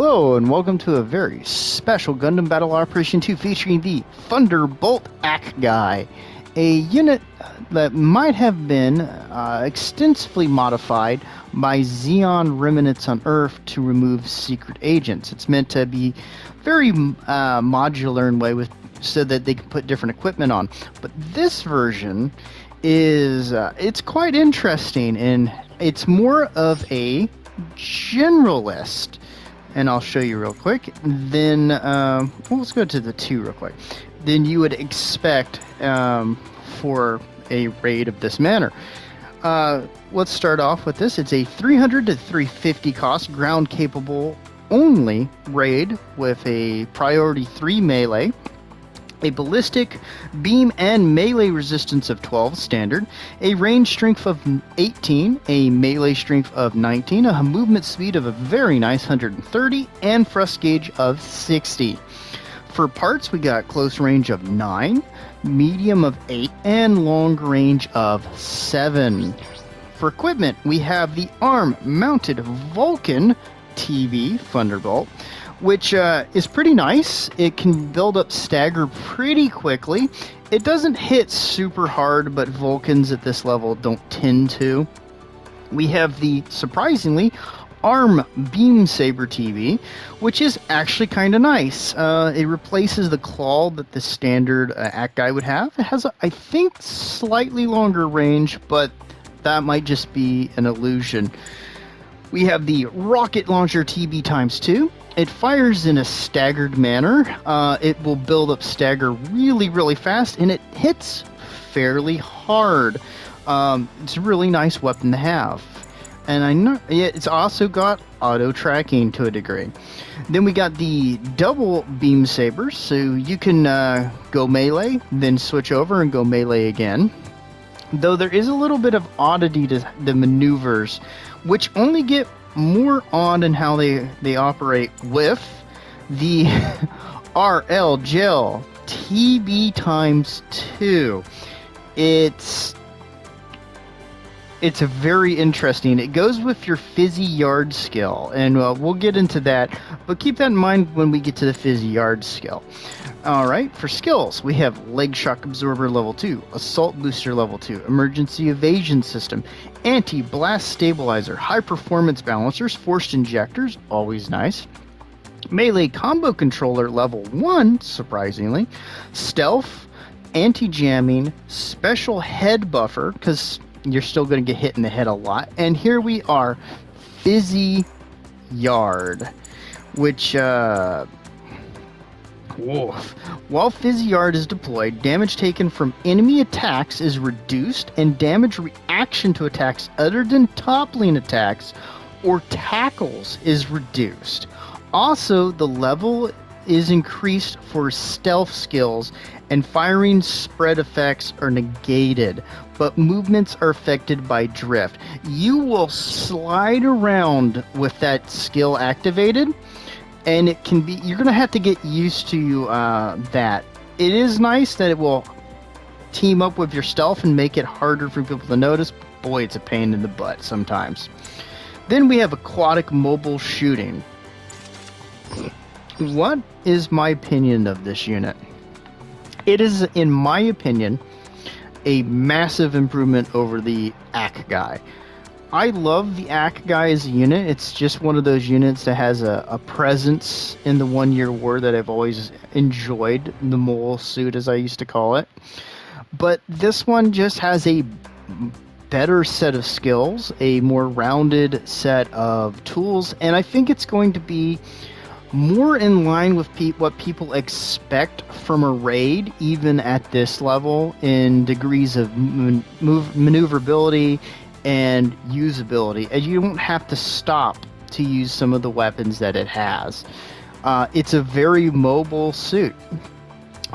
Hello, and welcome to a very special Gundam Battle Operation 2 featuring the Thunderbolt Acguy, a unit that might have been uh, extensively modified by Zeon remnants on Earth to remove secret agents. It's meant to be very uh, modular in way with so that they can put different equipment on. But this version is uh, it's quite interesting and it's more of a generalist and I'll show you real quick. Then um, well, let's go to the two real quick. Then you would expect um, for a raid of this manner. Uh, let's start off with this. It's a 300 to 350 cost ground capable only raid with a priority 3 melee a ballistic beam and melee resistance of 12 standard, a range strength of 18, a melee strength of 19, a movement speed of a very nice 130, and thrust gauge of 60. For parts, we got close range of 9, medium of 8, and long range of 7. For equipment, we have the arm mounted Vulcan TB Thunderbolt which uh, is pretty nice. It can build up stagger pretty quickly. It doesn't hit super hard, but Vulcans at this level don't tend to. We have the surprisingly ARM Beam Saber TB, which is actually kind of nice. Uh, it replaces the claw that the standard uh, Acguy would have. It has, a, I think, slightly longer range, but that might just be an illusion. We have the Rocket Launcher TB times 2. It fires in a staggered manner. Uh, it will build up stagger really, really fast, and it hits fairly hard. Um, it's a really nice weapon to have. And I know it's also got auto tracking to a degree. Then we got the double beam sabers, so you can uh, go melee, then switch over and go melee again. Though there is a little bit of oddity to the maneuvers, which only get more on in how they, they operate with the RL Gel TB times two. It's it's very interesting. It goes with your fizzy yard skill, and uh, we'll get into that. But keep that in mind when we get to the fizzy yard skill. All right, for skills, we have Leg Shock Absorber level 2, Assault Booster level 2, Emergency Evasion System, Anti Blast Stabilizer, High Performance Balancers, Forced Injectors, always nice. Melee Combo Controller level 1, surprisingly, Stealth, Anti Jamming, Special Head Buffer, because you're still going to get hit in the head a lot. And here we are, Fizzy Yard, which, uh, Wolf. While Fizzy Yard is deployed, damage taken from enemy attacks is reduced, and damage reaction to attacks other than toppling attacks or tackles is reduced. Also, the level is increased for stealth skills, and firing spread effects are negated, but movements are affected by drift. You will slide around with that skill activated and it can be you're gonna have to get used to uh, that. It is nice that it will team up with your stealth and make it harder for people to notice. Boy, it's a pain in the butt sometimes. Then we have aquatic mobile shooting. What is my opinion of this unit? It is, in my opinion, a massive improvement over the Acguy. I love the Acguy as a unit. It's just one of those units that has a, a presence in the one year war that I've always enjoyed, the mole suit as I used to call it. But this one just has a better set of skills, a more rounded set of tools, and I think it's going to be more in line with pe- what people expect from a raid, even at this level, in degrees of man- move- maneuverability and usability, and you don't have to stop to use some of the weapons that it has. Uh, it's a very mobile suit.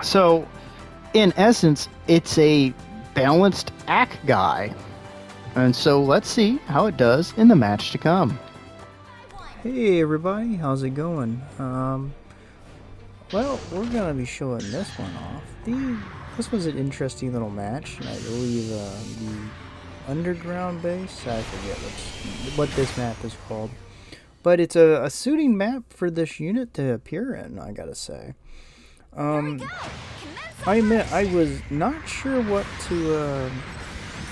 So, in essence, it's a balanced Acguy. And so let's see how it does in the match to come. Hey everybody, how's it going? Um, well, we're gonna be showing this one off. The this was an interesting little match. I believe uh, the underground base. I forget what what this map is called. but it's a, a suiting map for this unit to appear in, I gotta say. Um, I admit I was not sure what to uh,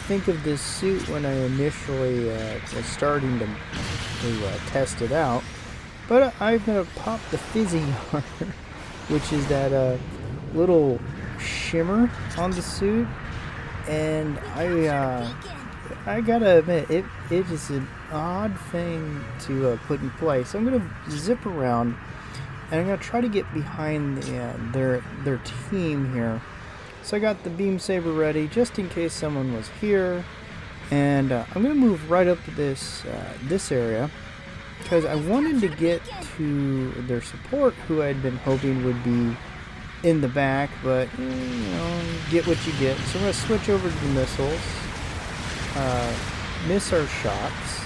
think of this suit when I initially uh, was starting to, to uh, test it out, but I'm gonna pop the fizzy armor, which is that uh, little shimmer on the suit, and I uh, I gotta admit it it is an odd thing to uh, put in place. So I'm gonna zip around and I'm gonna try to get behind the, uh, their their team here. So I got the beam saber ready just in case someone was here, and uh, I'm gonna move right up to this uh, this area because I wanted to get to their support, who I'd been hoping would be in the back, but you know, get what you get. So I'm gonna switch over to the missiles, uh, miss our shots.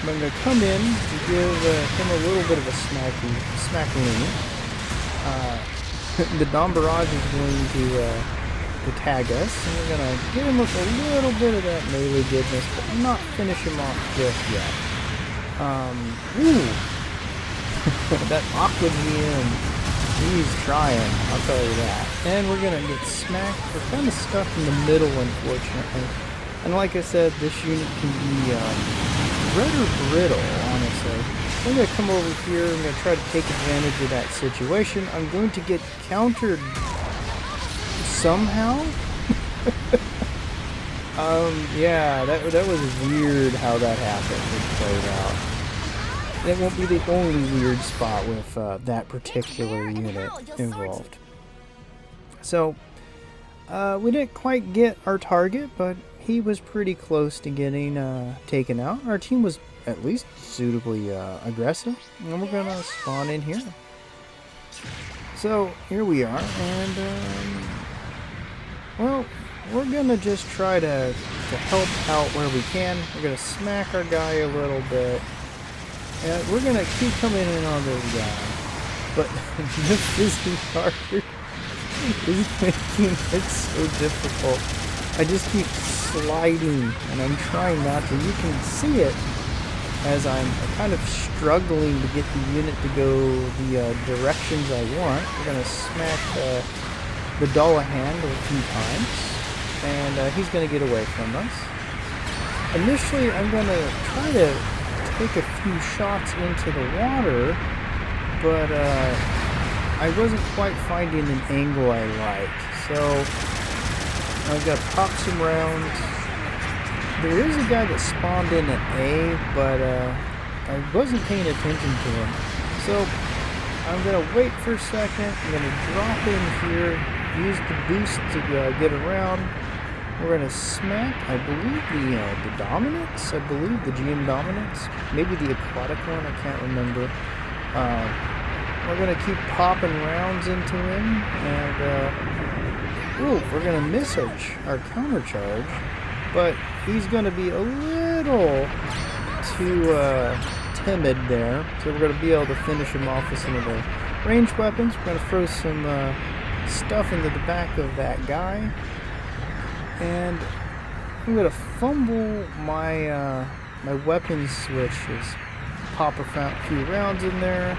I'm going to come in and give uh, him a little bit of a smacky, smackaroo. Uh, the Dom Barrage is going to, uh, to tag us, and we're going to get him a little bit of that melee goodness, but not finish him off just yet. Um, ooh! that awkward in. He's trying, I'll tell you that. And we're going to get smacked. We're kind of stuck in the middle, unfortunately. And like I said, this unit can be um, rather brittle, honestly. I'm going to come over here, I'm going to try to take advantage of that situation. I'm going to get countered somehow. um, yeah, that, that was weird how that happened. It played out. That won't be the only weird spot with uh, that particular unit involved. So, uh, we didn't quite get our target, but he was pretty close to getting uh, taken out. Our team was at least suitably uh, aggressive, and we're gonna spawn in here. So here we are, and um, well, we're gonna just try to to help out where we can. We're gonna smack our guy a little bit, and we're gonna keep coming in on this guy. But this is hard. is making it so difficult. I just keep sliding and I'm trying not to. You can see it as I'm kind of struggling to get the unit to go the uh, directions I want. We're going to smack uh, the Dullahan a few times and uh, he's going to get away from us. Initially I'm going to try to take a few shots into the water but uh, I wasn't quite finding an angle I liked. So I've got pop some rounds. There is a guy that spawned in at A, but uh, I wasn't paying attention to him. So I'm going to wait for a second. I'm going to drop in here, use the boost to uh, get around. We're going to smack, I believe, the uh, the Dominance. I believe the GM Dominance. Maybe the aquatic one. I can't remember. Uh, we're going to keep popping rounds into him. And uh, Ooh, we're going to miss our, our counter charge, but he's going to be a little too uh, timid there, so we're going to be able to finish him off with some of the ranged weapons. We're going to throw some uh, stuff into the back of that guy, and I'm going to fumble my uh, my weapon switches, pop a few rounds in there,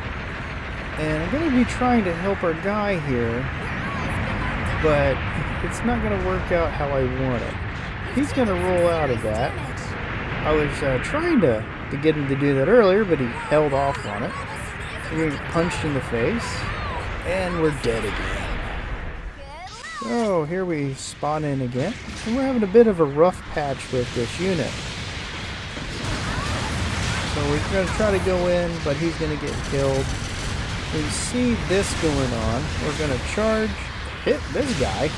and I'm going to be trying to help our guy here but it's not going to work out how I want it. He's going to roll out of that. I was uh, trying to, to get him to do that earlier, but he held off on it. Getting punched in the face, and we're dead again. So here we spawn in again, and we're having a bit of a rough patch with this unit. So we're going to try to go in, but he's going to get killed. We see this going on. We're going to charge, hit this guy,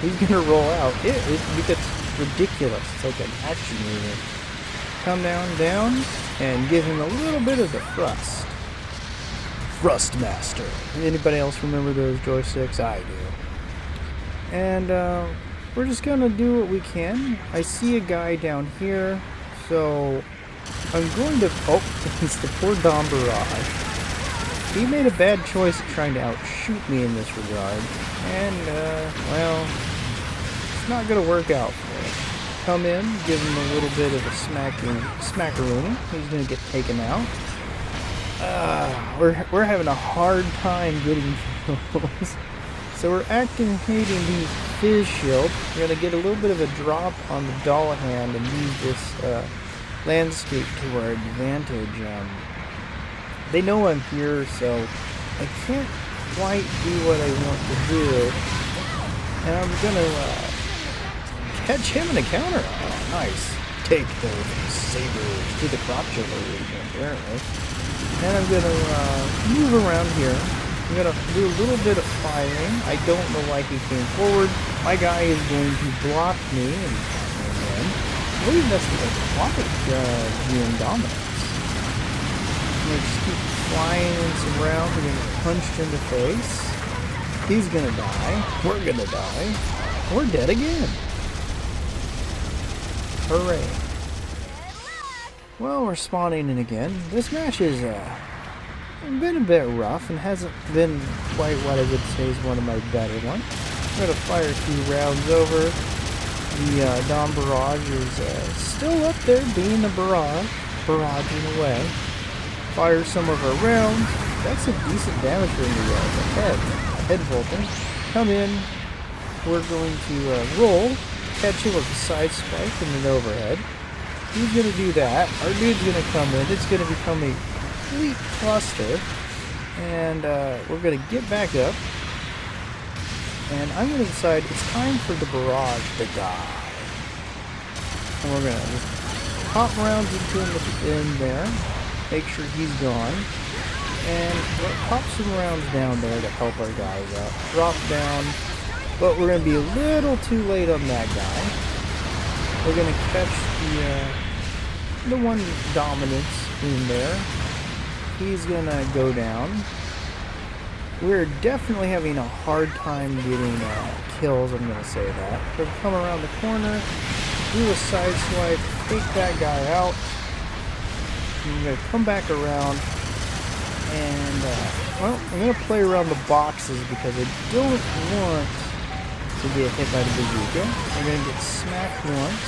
he's gonna roll out. It, it gets ridiculous. It's like an action movie. Come down, down, and give him a little bit of the thrust. Thrust Master. Anybody else remember those joysticks? I do. And uh, we're just gonna do what we can. I see a guy down here, so I'm going to. Oh, it's the poor Dom Barrage. He made a bad choice trying to outshoot me in this regard. And, uh, well, it's not going to work out for him. Come in, give him a little bit of a smacking, smackaroonie. He's going to get taken out. uh, we're, we're having a hard time getting kills. So we're activating the Fizz Shield. We're going to get a little bit of a drop on the Dullahan and use this uh, landscape to our advantage. Um, they know I'm here, so I can't quite do what I want to do. And I'm to uh, catch him in a counter. Oh, nice. Take those sabers to the crop chiller region, apparently. And I'm to uh, move around here. I'm gonna do a little bit of firing. I don't know why he came forward. My guy is going to block me and win. I believe that's the aquatic uh, viewing dominance. Gonna just keep flying in some rounds. We're gonna get punched in the face. He's gonna die. We're gonna die. We're dead again. Hooray. Well, we're spawning in again. This match is uh, been a bit rough and hasn't been quite what I would say is one of my better ones. I'm going to fire a few rounds over. The uh, Dom Barrage is uh, still up there being a barrage, barraging away. Fire some of our rounds. That's some decent damage from the, the head. Head Vulcan. Come in. We're going to uh, roll. Catch him with a side spike and an overhead. He's going to do that. Our dude's going to come in. It's going to become a complete cluster. And uh, we're going to get back up. And I'm going to decide it's time for the barrage to die. And we're going to pop rounds into him end there. Make sure he's gone. And pop some rounds down there to help our guys out. Drop down. But we're going to be a little too late on that guy. We're going to catch the, uh, the one dominance in there he's gonna go down. We're definitely having a hard time getting uh, kills, I'm gonna say that. We're come around the corner, do a side swipe, take that guy out. I'm gonna come back around, and, uh, well, I'm gonna play around the boxes because I don't want to get hit by the bazooka. I'm gonna get smacked once.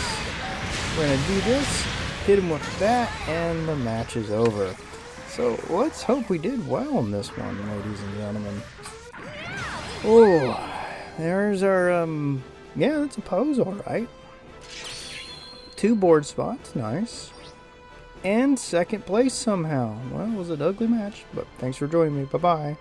We're gonna do this, hit him with that, and the match is over. So let's hope we did well in this one, ladies and gentlemen. Oh, there's our, um, yeah, that's a pose, alright. Two board spots, nice. And second place somehow. Well, it was an ugly match, but thanks for joining me. Bye-bye.